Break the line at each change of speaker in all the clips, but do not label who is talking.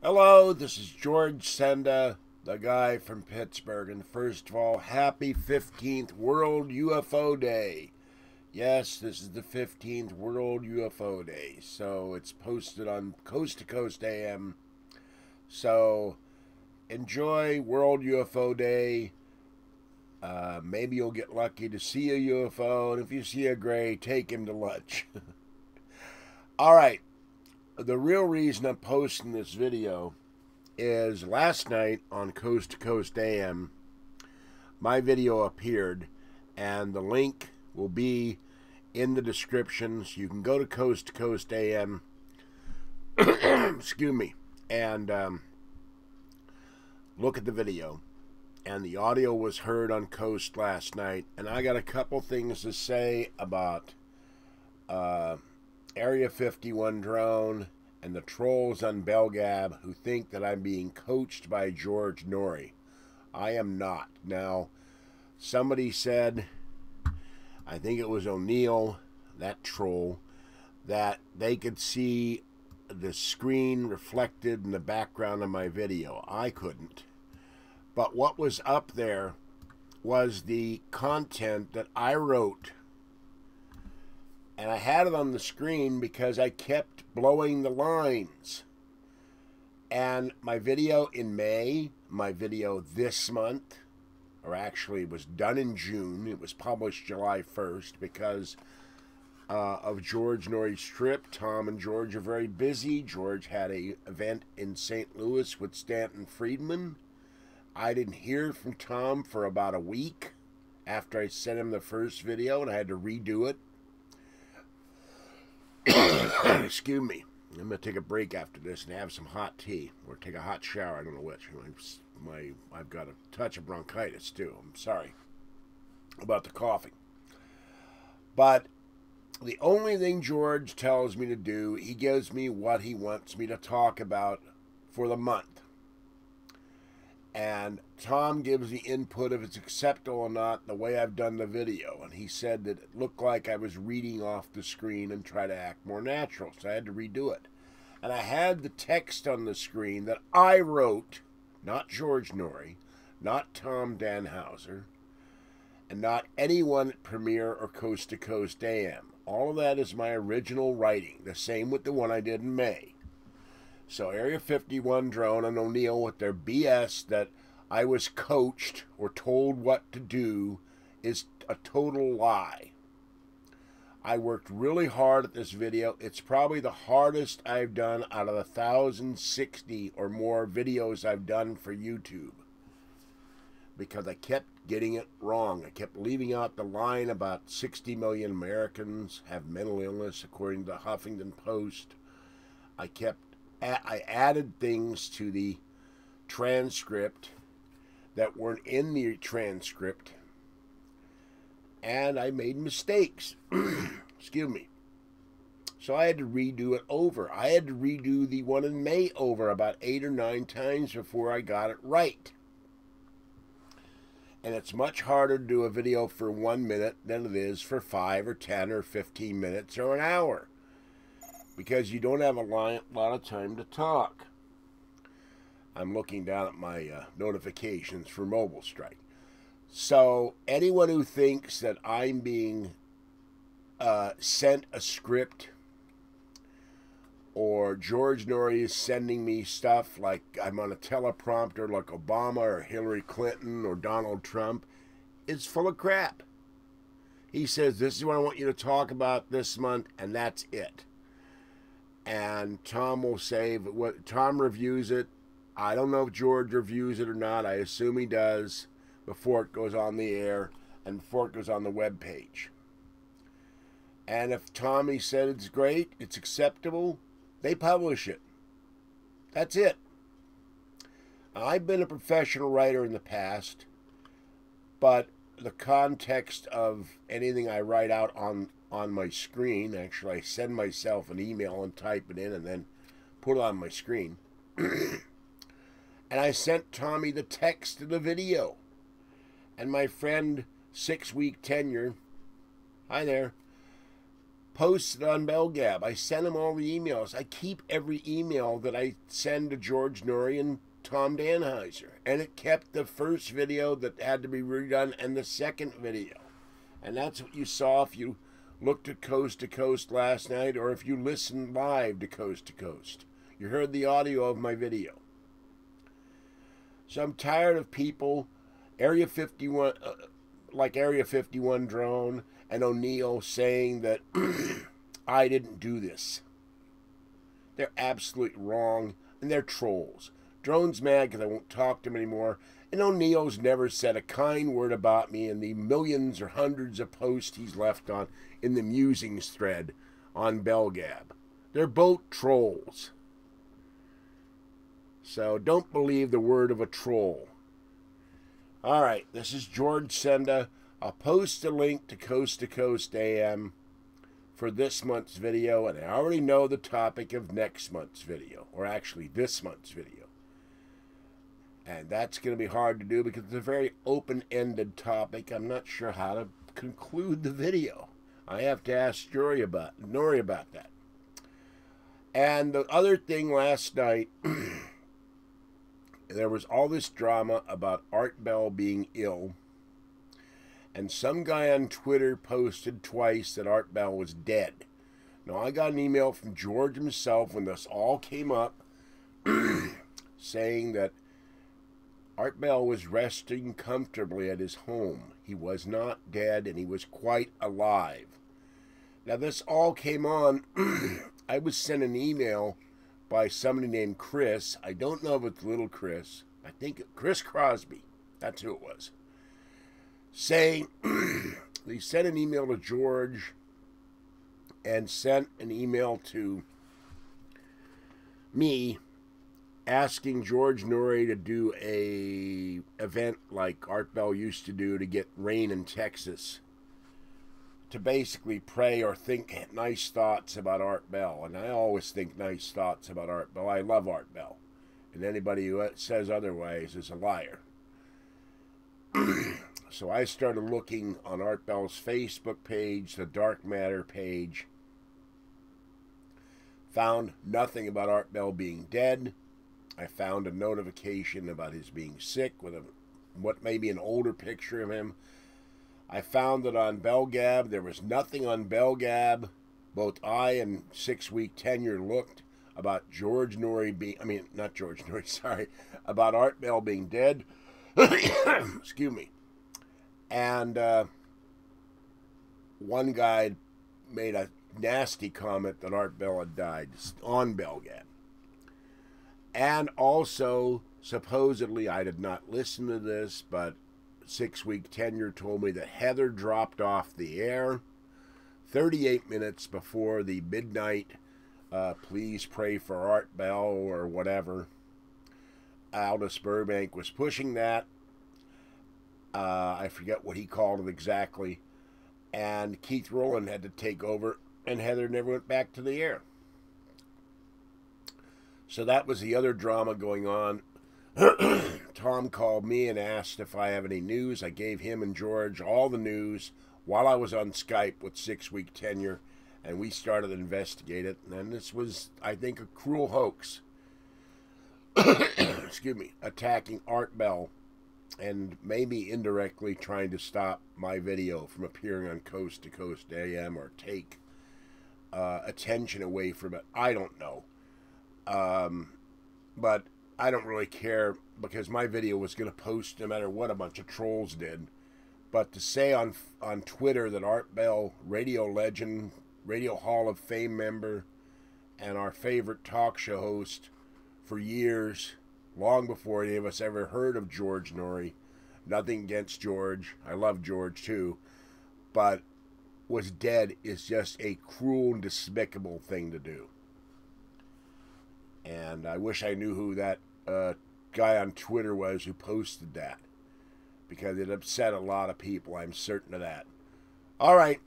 Hello, this is George Senda, the guy from Pittsburgh. And first of all, happy 15th World UFO Day. Yes, this is the 15th World UFO Day. So it's posted on Coast to Coast AM. So enjoy World UFO Day. Uh, maybe you'll get lucky to see a UFO. And if you see a gray, take him to lunch. all right the real reason I'm posting this video is last night on Coast to Coast AM, my video appeared, and the link will be in the description. So you can go to Coast to Coast AM, excuse me, and um, look at the video. And the audio was heard on Coast last night, and I got a couple things to say about. Uh, Area 51 drone and the trolls on BellGab who think that I'm being coached by George Noory. I am not. Now, somebody said, I think it was O'Neill, that troll, that they could see the screen reflected in the background of my video. I couldn't. But what was up there was the content that I wrote and I had it on the screen because I kept blowing the lines. And my video in May, my video this month, or actually was done in June, it was published July 1st because uh, of George Noory's trip. Tom and George are very busy. George had a event in St. Louis with Stanton Friedman. I didn't hear from Tom for about a week after I sent him the first video and I had to redo it Excuse me. I'm to take a break after this and have some hot tea or take a hot shower. I don't know which. My I've got a touch of bronchitis too. I'm sorry about the coughing. But the only thing George tells me to do, he gives me what he wants me to talk about for the month and Tom gives the input if it's acceptable or not the way I've done the video. And he said that it looked like I was reading off the screen and try to act more natural, so I had to redo it. And I had the text on the screen that I wrote, not George Noory, not Tom Danheiser, and not anyone at Premiere or Coast to Coast AM. All of that is my original writing, the same with the one I did in May. So Area 51 drone and O'Neill with their BS that I was coached or told what to do is a total lie. I worked really hard at this video. It's probably the hardest I've done out of the 1,060 or more videos I've done for YouTube. Because I kept getting it wrong. I kept leaving out the line about 60 million Americans have mental illness, according to the Huffington Post. I kept I added things to the transcript that weren't in the transcript, and I made mistakes. Excuse me. So I had to redo it over. I had to redo the one in May over about eight or nine times before I got it right. And it's much harder to do a video for one minute than it is for five or ten or fifteen minutes or an hour because you don't have a lot of time to talk. I'm looking down at my uh, notifications for Mobile Strike. So, anyone who thinks that I'm being uh, sent a script or George Noory is sending me stuff like I'm on a teleprompter like Obama or Hillary Clinton or Donald Trump is full of crap. He says, This is what I want you to talk about this month, and that's it and Tom will say what Tom reviews it. I don't know if George reviews it or not. I assume he does before it goes on the air and before it goes on the web page. And if Tommy said it's great, it's acceptable, they publish it. That's it. I've been a professional writer in the past, but the context of anything I write out on on my screen. Actually, I send myself an email and type it in and then put it on my screen. and I sent Tommy the text of the video. And my friend, six week tenure, hi there, posted on BellGab. I sent him all the emails. I keep every email that I send to George Noory and Tom Danheiser. And it kept the first video that had to be redone and the second video. And that's what you saw if you looked at Coast to Coast last night or if you listened live to Coast to Coast. You heard the audio of my video. So I'm tired of people, Area 51, uh, like Area 51 drone and O'Neill saying that I didn't do this. They're absolutely wrong, and they're trolls. Drone's mad because I won't talk to him anymore, and O'Neill's never said a kind word about me in the millions or hundreds of posts he's left on in the musings thread on BellGab. They're both trolls. So don't believe the word of a troll. All right, this is George Senda. I'll post a link to Coast to Coast AM for this month's video, and I already know the topic of next month's video, or actually this month's video. And that's going to be hard to do because it's a very open-ended topic. I'm not sure how to conclude the video. I have to ask Jory about, Noory about that. And the other thing last night, there was all this drama about Art Bell being ill and some guy on Twitter posted twice that Art Bell was dead. Now, I got an email from George himself when this all came up saying that Art Bell was resting comfortably at his home. He was not dead and he was quite alive. Now, this all came on. I was sent an email by somebody named Chris. I don't know if it's little Chris. I think Chris Crosby. That's who it was saying they sent an email to George and sent an email to me asking George Noory to do a event like Art Bell used to do to get rain in Texas to basically pray or think nice thoughts about Art Bell. And I always think nice thoughts about Art Bell. I love Art Bell. And anybody who says otherwise is a liar. So I started looking on Art Bell's Facebook page, the Dark Matter page. Found nothing about Art Bell being dead. I found a notification about his being sick with a what may be an older picture of him. I found that on BellGab. there was nothing on BellGab. Both I and Six Week Tenure looked about George Noory being, I mean, not George Noory, sorry, about Art Bell being dead. Excuse me. And uh, one guy made a nasty comment that Art Bell had died on BellGab. And also, supposedly, I did not listen to this, but six week tenure told me that Heather dropped off the air 38 minutes before the midnight uh, please pray for Art Bell or whatever. Aldous Burbank was pushing that. Uh, I forget what he called it exactly. And Keith Rowland had to take over, and Heather never went back to the air. So that was the other drama going on. Tom called me and asked if I have any news. I gave him and George all the news while I was on Skype with six week tenure, and we started to investigate it. And this was, I think, a cruel hoax. Excuse me, attacking Art Bell and maybe indirectly trying to stop my video from appearing on Coast to Coast AM or take uh, attention away from it. I don't know. Um, but I don't really care because my video was going to post no matter what a bunch of trolls did. But to say on on Twitter that Art Bell, radio legend, Radio Hall of Fame member, and our favorite talk show host for years long before any of us ever heard of George Noory. Nothing against George. I love George too. But was dead is just a cruel and despicable thing to do. And I wish I knew who that uh, guy on Twitter was who posted that. Because it upset a lot of people. I'm certain of that. All right.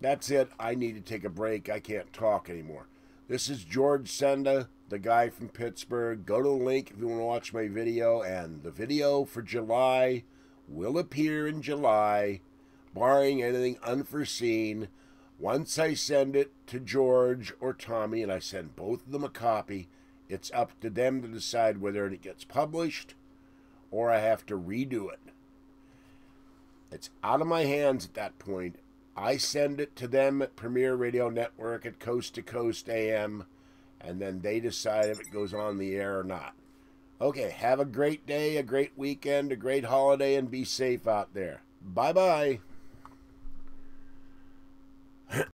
That's it. I need to take a break. I can't talk anymore. This is George Senda the guy from Pittsburgh. Go to the link if you want to watch my video. And the video for July will appear in July, barring anything unforeseen, Once I send it to George or Tommy, and I send both of them a copy, it's up to them to decide whether it gets published or I have to redo it. It's out of my hands at that point. I send it to them at Premiere Radio Network at Coast to Coast AM, and then they decide if it goes on the air or not. Okay, have a great day, a great weekend, a great holiday, and be safe out there. Bye bye.